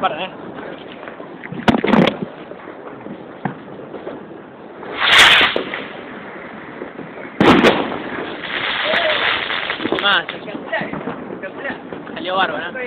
Para, eh. Más. Salió bárbaro, ¿no?